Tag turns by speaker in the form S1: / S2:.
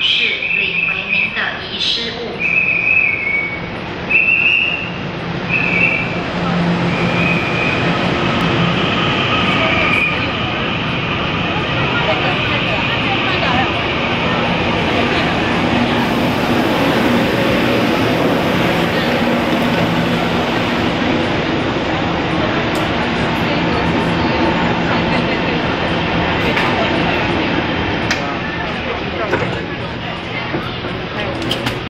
S1: 是。